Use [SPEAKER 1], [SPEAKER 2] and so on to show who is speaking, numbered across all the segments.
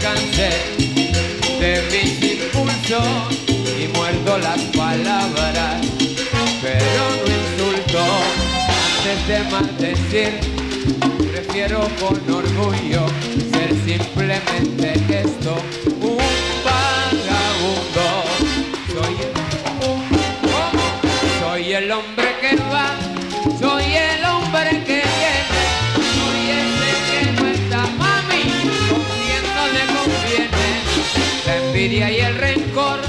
[SPEAKER 1] cansé de mis impulsos y muerdo las palabras, pero no insulto antes de maldecir. Prefiero con orgullo ser simplemente esto, un vagabundo. Soy el, soy el hombre que va, soy el hombre que va. Y el rencor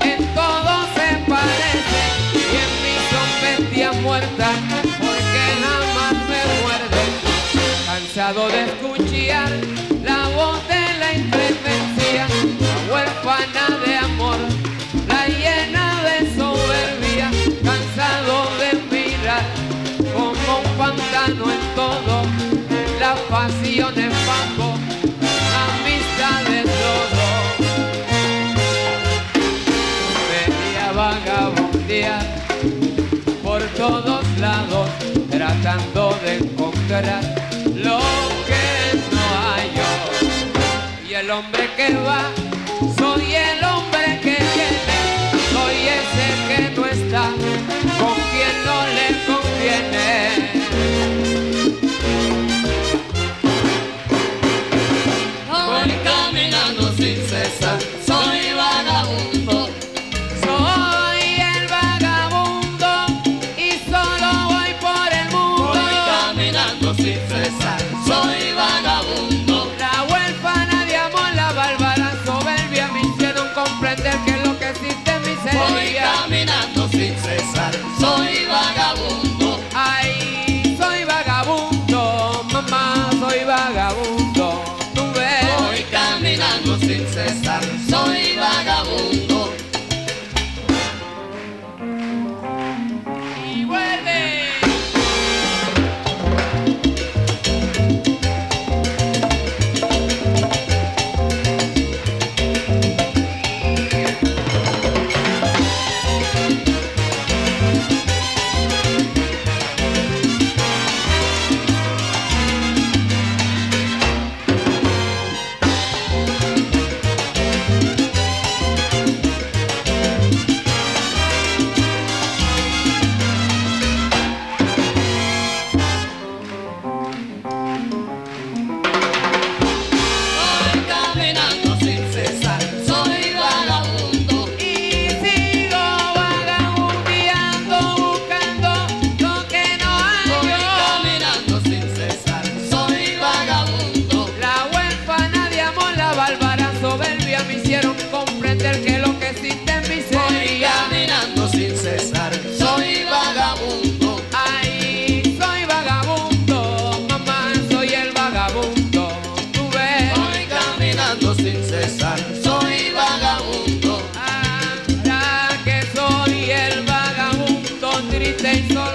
[SPEAKER 1] en todo se parecen y en mí son bestias muertas porque jamás me muerden. Cansado de escuchar la voz de la inclemencia, la huérfana de amor, la llena de soberbia, cansado de mirar como un pantano en todo, las pasiones lados, tratando de encontrar lo que no hay. Y el hombre que va, soy el hombre que viene, soy ese que no está,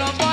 [SPEAKER 1] all of